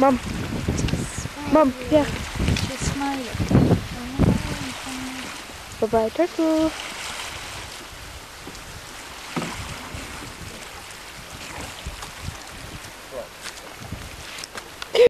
Mom. Mom, yeah. She's smiling. Bye bye, turtle.